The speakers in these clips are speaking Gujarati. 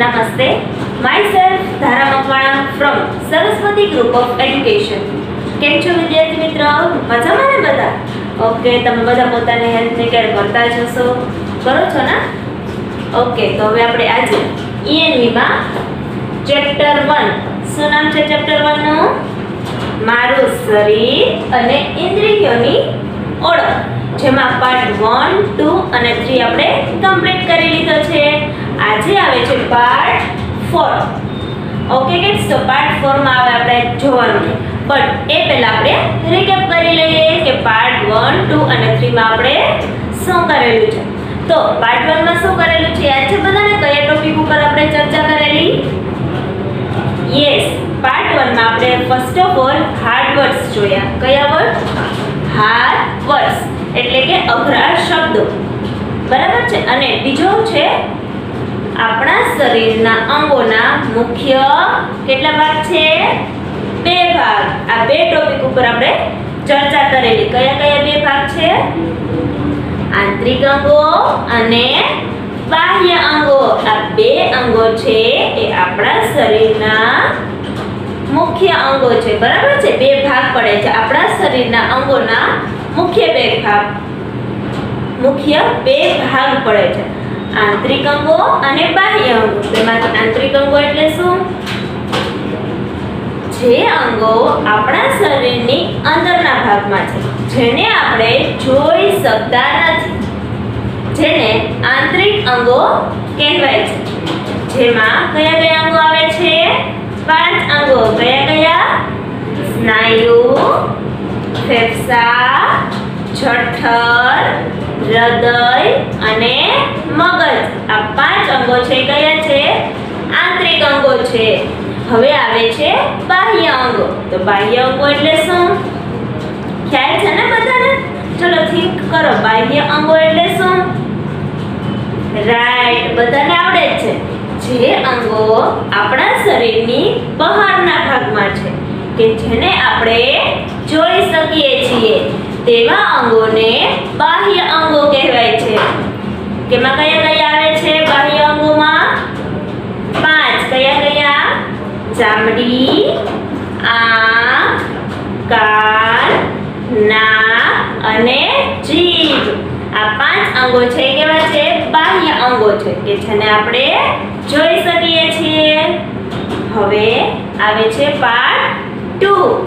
નમસ્તે. Myself Dhara Makwana from Saraswati group of education કેમ છો વિદ્યાર્થી મિત્રો? મજામાં ને બધા? ઓકે તમે બધા પોતાની હેલ્થની કેર કરતા જ હશો. કરો છો ને? ઓકે તો હવે આપણે આજે ઈએનવીમાં ચેપ્ટર વન શું નામ છે ચેપ્ટર વનનું મારું શરીર અને ઇન્દ્રિયોની ઓળખ. જેમાં પાર્ટ વન ટુ અને થ્રી આપણે કમ્પ્લીટ કરી લીધો છે. આજે આવે છે પાર્ટ ફોર ઓકે કિડ્સ તો પાર્ટ ફોરમાં આવે આપણે જોવાનું છે. પણ એ પહેલાં આપણે રિકેપ કરી લઈએ કે પાર્ટ વન ટુ અને થ્રીમાં આપણે શું કરેલું છે. તો પાર્ટ વનમાં શું કરેલું છે? યાદ છે બધાને? કયા ટોપિક ઉપર આપણે ચર્ચા કરેલી? યસ પાર્ટ વનમાં આપણે first of all hard words જોયા. કયા વર્ડ હાર્ડ વર્ડ્સ એટલે કે અઘરા શબ્દો. બરાબર છે? અને બીજો છે આપણા શરીરના અંગોના મુખ્ય કેટલા ભાગ છે? બે ભાગ. આ બે ટોપિક ઉપર આપણે ચર્ચા કરેલી. કયા કયા બે ભાગ છે? આંતરિક અંગો અને બાહ્ય અંગો. આ બે અંગો છે એ આપણા શરીરના મુખ્ય અંગો છે. બરાબર છે? બે ભાગ પડે છે. આપણા શરીરના અંગોના મુખ્ય બે ભાગ. મુખ્ય બે ભાગ પડે છે. આંતરિક અંગો અને બાહ્ય અંગો. તેમાંથી આંતરિક અંગો એટલે શું? જે અંગો આપણા શરીરની અંદરના ભાગમાં છે, જેને આપણે જોઈ શકતા નથી. જેને આંતરિક અંગો કહેવાય છે. જેમાં કયા કયા અંગો આવે છે? પાંચ અંગો. કયા કયા? સ્નાયુ, ફેફસા, જઠર હૃદય અને મગજ. આ પાંચ અંગો છે, કયા છે? આંતરિક અંગો છે. હવે આવે છે બાહ્ય અંગો. તો બાહ્ય અંગો એટલે શું? ખ્યાલ છે ને બધાને? ચલો થિંક કરો. બાહ્ય અંગો એટલે શું? રાઈટ. બધાને આવડે જ છે. જે અંગો આપણા શરીરની બહારના ભાગમાં છે, કે જેને આપણે જોઈ શકીએ છીએ. તેવા અંગોને બાહ્ય અંગો કહેવાય છે. કેમાં કયા કયા આવે છે બાહ્ય અંગોમાં? પાંચ. કયા કયા? ચામડી, આંખ, કાન, નાક અને જીભ. આ પાંચ અંગો છે કેવા છે? બાહ્ય અંગો છે, કે જેને આપણે જોઈ શકીએ છીએ. હવે આવે છે પાર્ટ ટુ.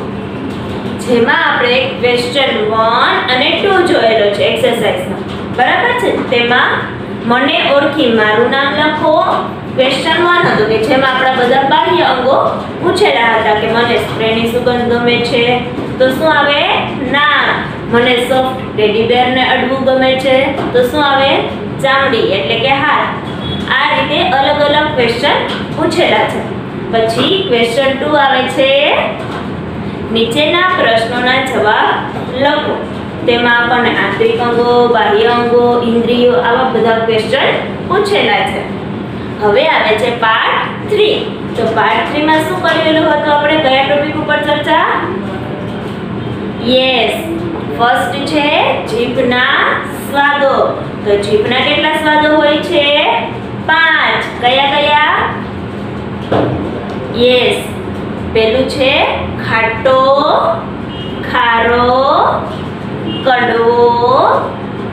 જેમાં આપણે ક્વેશ્ચન વન અને ટુ જોયેલો છે એક્સરસાઇઝનો બરાબર છે? તેમાં મને ઓળખી, મારું નામ લખો. ક્વેશ્ચન વન હતું કે જેમાં આપણા બધા બાહ્ય અંગો પૂછેલા હતા કે મને સ્પ્રેની સુગંધ ગમે છે? તો શું આવે? ના. મને સોફ્ટ ટેડી બેરને અડવું ગમે છે? તો શું આવે? ચામડી, એટલે કે હાથ. આ રીતે અલગ અલગ ક્વેશ્ચન પૂછેલા છે. પછી ક્વેશ્ચન ટુ આવે છે નીચેના પ્રશ્નોના જવાબ લખો. તેમાં આપણને આંતરિક અંગો, બાહ્ય અંગો, ઇન્દ્રિયો આવા બધા ક્વેશ્ચન પૂછેલા છે. હવે આવે છે પાર્ટ થ્રી તો પાર્ટ થ્રીમાં શું કરેલું હતું આપણે? કયા ટોપિક ઉપર ચર્ચા? યસ ફર્સ્ટ છે જીભના સ્વાદો. તો જીભના કેટલા સ્વાદો હોય છે? પાંચ. કયા કયા? યસ પેલું છે ખાટો, ખારો, કડવો,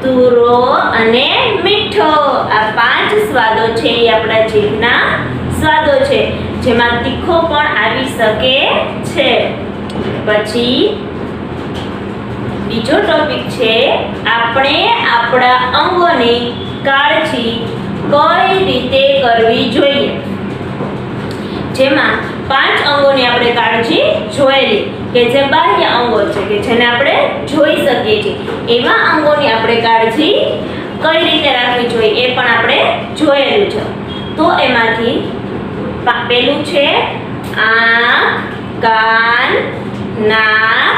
તુરો અને મીઠો. આ પાંચ સ્વાદો છે એ આપણા જીભના સ્વાદો છે, જેમાં તીખો પણ આવી શકે છે. પછી બીજો ટોપિક છે, આપણે આપણા અંગોની કાળજી કઈ રીતે કરવી જોઈએ? જેમાં પાંચ અંગોની આપણે કાળજી જોયેલી, કે જે બાહ્ય અંગો છે, કે જેને આપણે જોઈ શકીએ છીએ. એવા અંગોની આપણે કાળજી કઈ રીતે રાખવી જોઈએ એ પણ આપણે જોયેલું છે. તો એમાંથી પેલું છે આંખ, કાન, નાક,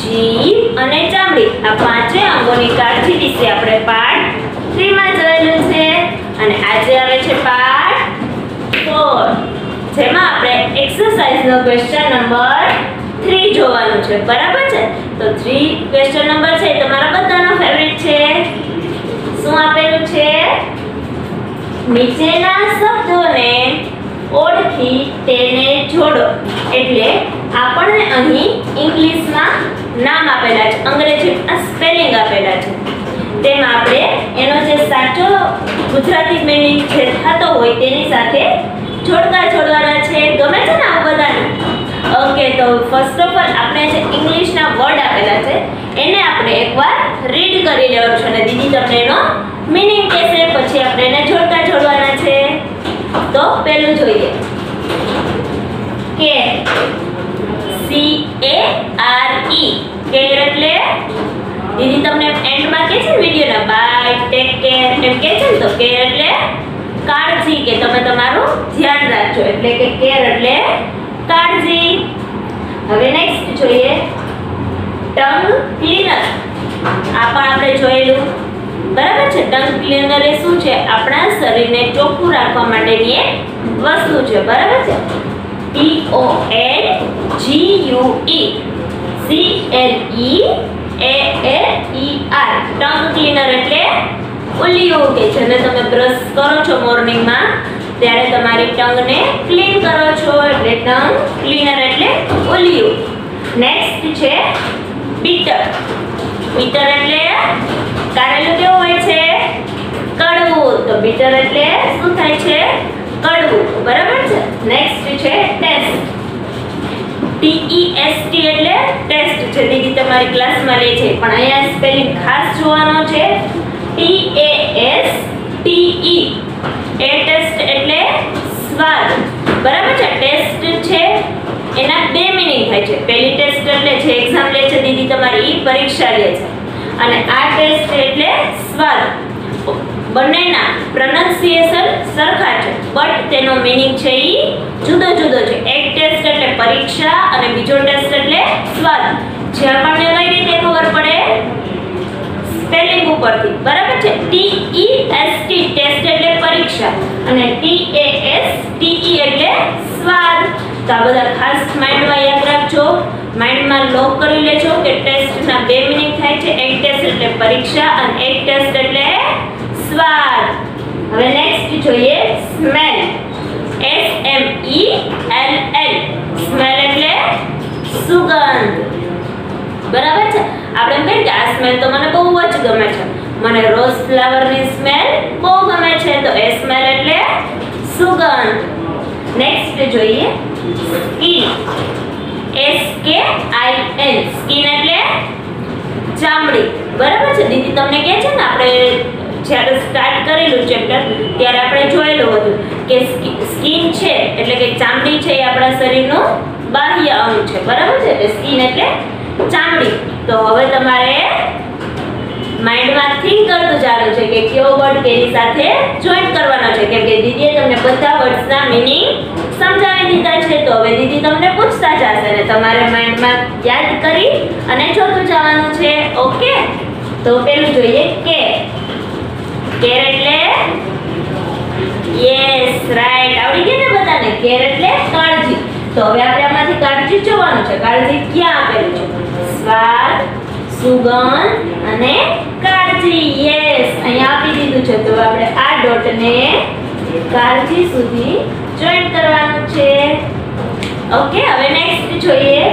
જીભ અને ચામડી. આ પાંચે અંગોની કાળજી વિશે આપણે પાઠ થ્રીમાં જોયેલું છે. અને આજે આવે છે પાર્ટ ફોર જેમાં આપણે એક્સરસાઇઝનો ક્વેશ્ચન નંબર થ્રી જોવાનું છે. બરાબર છે? તો થ્રી ક્વેશ્ચન નંબર છે. તમારા બધાનો ફેવરિટ છે. શું આપેલું છે? નીચેના શબ્દોને ઓળખી તેને જોડો. એટલે આપણને અહીં ઇંગ્લિશમાં નામ આપેલા છે. અંગ્રેજીમાં સ્પેલિંગ આપેલા છે. તેમાં આપણે એનો જે સાચો ગુજરાતી મીનિંગ જે થતો હોય તેની સાથે જોડકા જોડવાના છે. ગમે છે ને ઓકે તો ફર્સ્ટ ઓફ ઓલ આપણે જે ઇંગ્લિશના વર્ડ આપેલા છે, એને આપણે એકવાર રીડ કરી લેવાનું છે. અને દીદી તમને એનો મિનિંગ કહેશે, પછી આપણે એને જોડકા જોડવાના છે. તો પહેલું જોઈએ. કે C A R E care એટલે? દીદી તમને એન્ડમાં કહે છે વિડીયોના બાય ટેક કેર એમ કહે છે ને તો કેર એટલે કાળજી, કે તમે તમારું ધ્યાન રાખજો. એટલે કે કેર એટલે કાળજી. હવે નેક્સ્ટ જોઈએ ટંગ ક્લીનર આ પણ આપણે જોયેલું બરાબર છે? ટંગ ક્લીનર એ શું છે? આપણા શરીરને ચોખ્ખું રાખવા માટેની એક વસ્તુ છે. બરાબર છે? T O N G U E C L E A A E R tongue cleaner એટલે ઉલિયું કે જેને તમે બ્રશ કરો છો મોર્નિંગમાં ત્યારે તમારી ટંગને ક્લીન કરો છો. એટલે ટંગ ક્લીનર એટલે ઓલિયું. નેક્સ્ટ છે બીટર બીટર એટલે કારેલું કેવું હોય છે? કડવું. તો બીટર એટલે શું થાય છે? કડવું. બરાબર છે? નેક્સ્ટ છે test T E S T એટલે ટેસ્ટ છે. દીદી તમારી ક્લાસમાં લે છે. પણ અહીંયા સ્પેલિંગ ખાસ જોવાનો છે. T A S T E A taste એટલે સ્વાદ. બરાબર છે? ટેસ્ટ છે, એના બે મિનિંગ થાય છે. પહેલી ટેસ્ટ એટલે જે એક્ઝામ લે છે દીદી તમારી એ પરીક્ષા લે છે. અને આ ટેસ્ટ એટલે સ્વાદ. બંનેના પ્રનન્સિએશન સરખા છે બટ તેનો મિનિંગ છે એ જુદો જુદો છે. એક ટેસ્ટ એટલે પરીક્ષા અને બીજો ટેસ્ટ એટલે સ્વાદ. જે આપણને કઈ રીતે ખબર પડે? સ્પેલિંગ ઉપરથી, બરાબર છે? T E S T test એટલે પરીક્ષા અને T A S, T E એટલે સ્વાદ. તો આ બધા ખાસ માઇન્ડમાં યાદ રાખજો. માઇન્ડમાં લોક કરી લેજો કે ટેસ્ટના બે મિનિંગ થાય છે. એક ટેસ્ટ એટલે પરીક્ષા અને એક ટેસ્ટ એટલે સ્વાદ. હવે નેક્સ્ટ જોઈએ smell S M E L L smell એટલે સુગંધ. બરાબર છે? આપણે એમ કે આ સ્મેલ તો મને બહુ જ ગમે છે. મને રોઝ ફ્લાવરની સ્મેલ બહુ ગમે છે. તો એ સ્મેલ એટલે સુગંધ. નેક્સ્ટ જોઈએ સ્કિન એસ કે આઈ એન સ્કિન એટલે ચામડી. બરાબર છે? દીદી, તમને કહે છે ને, આપણે જ્યારે સ્ટાર્ટ કરેલું ચેપ્ટર ત્યારે આપણે જોયેલું હતું કે સ્કિન છે, એટલે કે ચામડી છે એ આપણા શરીરનું બાહ્ય અંગ છે. બરાબર છે? એટલે સ્કિન એટલે ચામડી. તો હવે તમારે માઇન્ડમાં થિંક કરતું ચાલુ છે કે કયો વર્ડ કેની સાથે જોઈન્ટ કરવાનો છે. કેમ કે દીદીએ તમને બધા વર્ડ્સના મિનિંગ સમજાવી દીધા છે. તો હવે દીદી તમને પૂછતા જશે ને તમારે માઇન્ડમાં યાદ કરી અને જોતું જવાનું છે. ઓકે તો પેલું જોઈએ કે. કેર એટલે? યસ રાઈટ આવડી ગઈ ને બધાને? કેર એટલે કાળજી. તો હવે આપણે આમાંથી કાળજી જોવાનું છે. કાળજી ક્યાં આપેલું છે? સ્વાદ, સુગંધ અને કાળજી. યસ અહીંયા આપી દીધું છે. તો આપણે આ ડોટને કાળજી સુધી જોઈન કરવાનું છે. ઓકે હવે નેક્સ્ટ જોઈએ.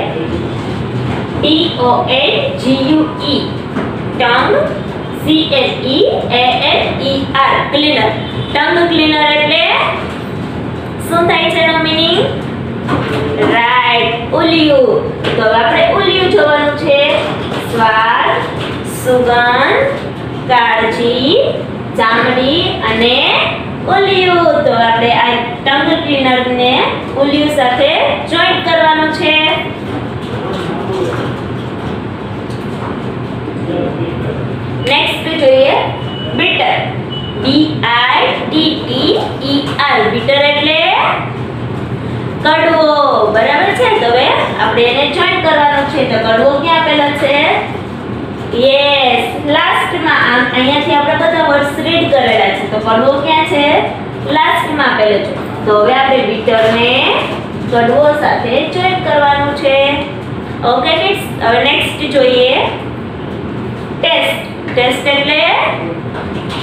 T O N G U E tongue C L E A N E R cleaner tongue cleaner એટલે શું થાય છે એનો મીનિંગ રાઈટ ઉલિયું. તો આપણે ઉલિયું જોવાનું છે. સ્વાદ, સુગંધ, કાળજી, ચામડી અને ઉલિયું. તો આપણે આ ટંગ ક્લીનરને ઉલિયું સાથે જોઈન્ટ કરવાનું છે. નેક્સ્ટ જોઈએ bitter B I T T E R bitter એટલે કડવો. બરાબર છે? તો હવે આપણે એને જોઈન કરવાનો છે. તો કડવો ક્યાં આપેલો છે? યસ લાસ્ટમાં આમ અહીંયાથી આપણે બધા વર્ડ્સ રીડ કરેલા છે. તો કડવો ક્યાં છે? લાસ્ટમાં આપેલો છે. તો હવે આપણે બીટરને કડવો સાથે જોઈન કરવાનું છે. ઓકે કિડ્સ હવે નેક્સ્ટ જોઈએ. ટેસ્ટ ટેસ્ટ એટલે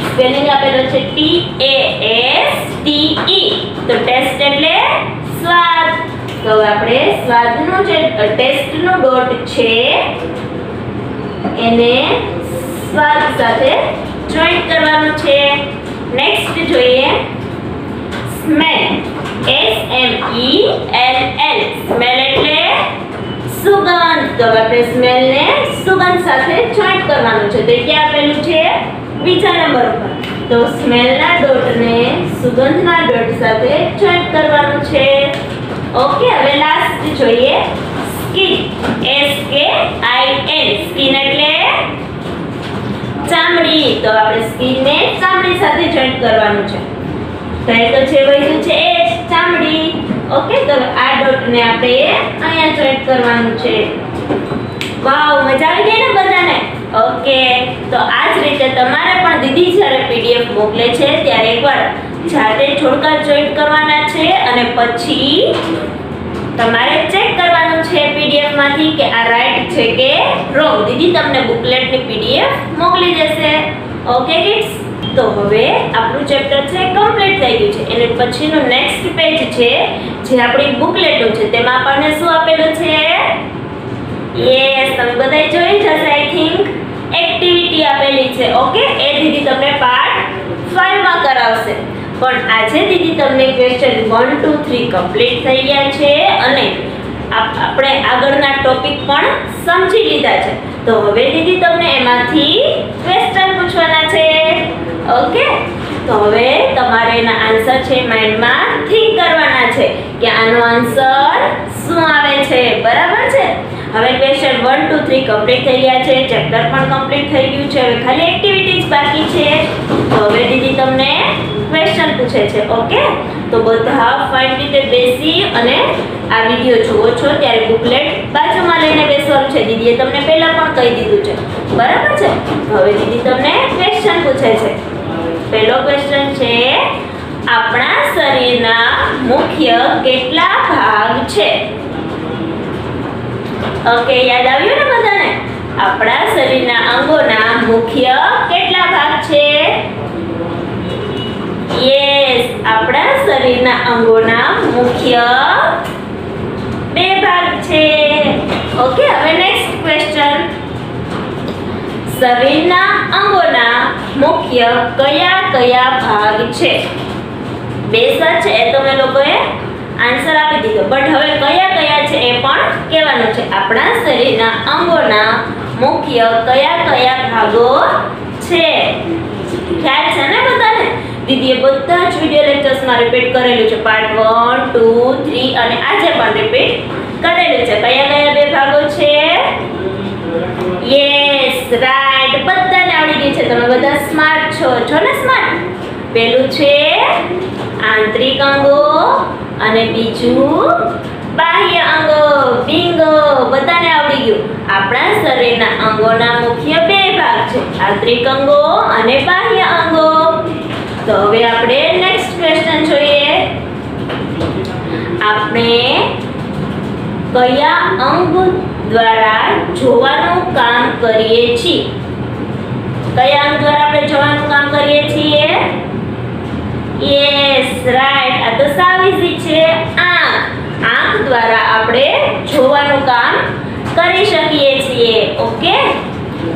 સ્પેલિંગ આપેલો છે T A S T E તો ટેસ્ટ એટલે સ્વાદ. તો આપણે સ્વાદનો જે ટેસ્ટનો ડોટ છે, એને સ્વાદ સાથે જોઈન્ટ કરવાનો છે. નેક્સ્ટ જોઈએ smell S M E L L smell એટલે સુગંધ. તો આપણે સ્મેલ ને સુગંધ સાથે જોઈન્ટ કરવાનું છે. તો ક્યાં આપેલું છે? બીજા નંબર ઉપર. તો સ્મેલના ડોટને સુગંધના ડોટ સાથે જોઈન્ટ કરવાનું છે. ઓકે હવે લાસ્ટ જોઈએ. સ્કિન એસ કે આઈ એન સ્કિન એટલે ચામડી. તો આપણે સ્કિનને ચામડી સાથે જોઈન્ટ કરવાનું છે. તો એ તો છે વૈધું છે એ ચામડી. ઓકે તો આ ડોટને આપણે અહીંયા જોઈન્ટ કરવાનું છે. વાવ મજા આવી ગઈ ને બધાને? ઓકે, તો આ જ રીતે તમારે પણ દીદી જ્યારે પીડીએફ મોકલે છે, ત્યારે એકવાર જાતે છોડકા જોઈન્ટ કરવાના છે અને પછી તમારે ચેક કરવાનું છે પીડીએફમાંથી કે આ રાઈટ છે કે રોંગ. દીદી તમને બુકલેટની પીડીએફ મોકલી દેશે. Okay, kids? તો હવે આપણું ચેપ્ટર છે કમ્પ્લીટ થઈ ગયું છે. એને પછીનું નેક્સ્ટ પેજ છે, જે આપણી બુકલેટો છે, તેમાં આપણને શું આપેલું છે? યસ તમે બધાય જોઈ જશે આઈ થિંક એક્ટિવિટી આપેલી છે, ઓકે? એ દીદી તમને પાર્ટ 5 માં કરાવશે. પણ આજે દીદી તમને ક્વેશ્ચન 1 2 3 કમ્પ્લીટ થઈ ગયા છે અને આપણે આગળના ટોપિક પણ સમજી લીધા છે. તો હવે દીદી તમને એમાંથી ક્વેશ્ચન પૂછવાના છે, ઓકે? તો હવે તમારે એના આન્સર છે માઇન્ડમાં થિંક કરવાના છે કે આનો આન્સર શું આવે છે, બરાબર? 1 2 3 કમ્પ્લીટ થઈ ગયા છે. ચેપ્ટર પણ કમ્પ્લીટ થઈ ગયું છે. હવે ખાલી એક્ટિવિટીઝ બાકી છે. તો હવે દીદી તમને ક્વેશ્ચન પૂછે છે ઓકે તો બધા ફાઇન રીતે બેસી અને આ વીડિયો જુઓ છો. ત્યારે બુકલેટ બાજુમાં લઈને બેસવાનું છે. દીદીએ તમને પહેલા પણ કહી દીધું છે. બરાબર છે? હવે દીદી તમને ક્વેશ્ચન પૂછે છે. પહેલો ક્વેશ્ચન છે, આપણા શરીરના મુખ્ય કેટલા ભાગ છે? ઓકે યાદ આવ્યું ને બધાને? આપણા શરીરના અંગોના મુખ્ય કેટલા ભાગ છે? યસ આપણા શરીરના અંગોના મુખ્ય બે ભાગ છે. ઓકે હવે નેક્સ્ટ ક્વેશ્ચન શરીરના અંગોના મુખ્ય કયા કયા ભાગ છે? બે છે એ તો મેં લોકોએ આન્સર આપી દીધો. બટ હવે કયા કયા છે એ પણ કહેવાનું છે. આપણા શરીરના અંગોના મુખ્ય કયા કયા ભાગો છે? ખ્યાલ છે ને બધાને? દીદીએ બધા જ વીડિયો લેક્ચર્સમાં રિપીટ કરેલું છે. પાર્ટ 1 2 3 અને આજે પણ રિપીટ કરેલું છે. કયા કયા બે ભાગો છે? યસ રાઈટ બધાને આવડી ગયું છે. તમે બધા સ્માર્ટ છો. છો ને સ્માર્ટ પેલું છે આંતરિક અંગો અને બીજું બાહ્ય અંગો, બિંગો, બધાને આવડી ગયું. આપણા શરીરના અંગોના મુખ્ય બે ભાગ છે, આંતરિક અંગો અને બાહ્ય અંગો. તો હવે આપણે નેક્સ્ટ ક્વેશ્ચન જોઈએ. આપણે કયા અંગ દ્વારા જોવાનું કામ કરીએ છીએ? કયા અંગ દ્વારા આપણે જોવાનું કામ કરીએ છીએ? યસ રાઈટ આ તો સાવ ઈઝી છે. આંખ આંખ દ્વારા આપણે જોવાનું કામ કરી શકીએ છીએ. ઓકે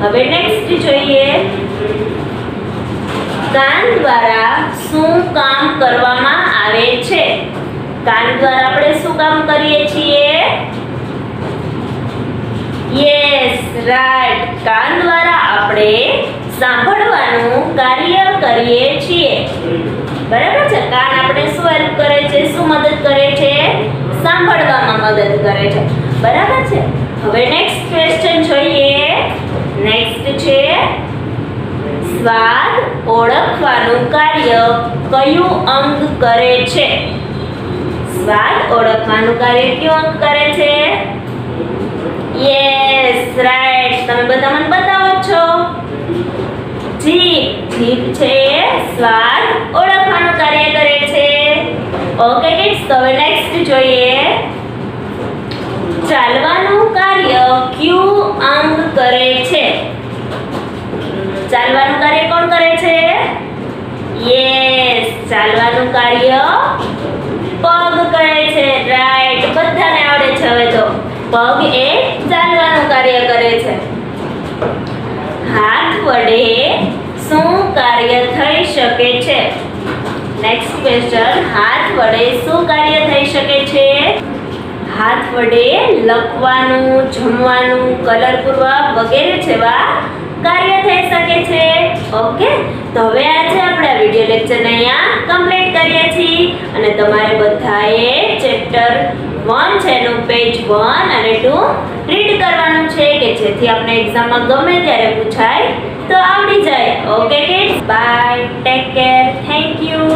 હવે નેક્સ્ટ જોઈએ. કાન દ્વારા શું કામ કરવામાં આવે છે? કાન દ્વારા આપણે શું કામ કરીએ છીએ? યસ રાઈટ કાન દ્વારા આપણે સાંભળવાનું કાર્ય કરીએ છીએ. બરાબર છે? કાન આપણે શું હેલ્પ કરે છે? શું મદદ કરે છે? સાંભળવામાં મદદ કરે છે. બરાબર છે? હવે નેક્સ્ટ ક્વેશ્ચન જોઈએ. નેક્સ્ટ છે, સ્વાદ ઓળખવાનું કાર્ય કયું અંગ કરે છે? સ્વાદ ઓળખવાનું કાર્ય કયું અંગ કરે છે? યસ રાઈટ તમે બધા મને બતાવો છો. જીભ જીભ છે, સ્વાદ ઓળખવાનું કાર્ય કરે છે. ઓકે કિડ્સ હવે નેક્સ્ટ જોઈએ. ચાલવાનું કાર્ય ક્યુ અંગ કરે છે? ચાલવાનું કાર્ય કોણ કરે છે? યસ ચાલવાનું કાર્ય પગ કરે છે. રાઈટ બધાને આવડે છે હવે તો. પગ એ ચાલવાનું કાર્ય કરે છે. હાથ વડે શું કાર્ય થઈ શકે છે? નેક્સ્ટ ક્વેશ્ચન હાથ વડે શું કાર્ય થઈ શકે છે? હાથ વડે લખવાનું, જમવાનું, કલર પૂરવા વગેરે જેવા કાર્ય થઈ શકે છે. ઓકે તો હવે આજે આપણે આ વિડિયો લેક્ચરને અહીંયા કમ્પ્લીટ કરીએ છીએ. અને તમારે બધાએ ચેપ્ટર 1 છે એનું પેજ 1 અને 2 રીડ કરવાનું છે કે જેથી આપણે એક્ઝામમાં ગમે ત્યારે પૂછાય તો આવડી જાય. Okay kids bye take care thank you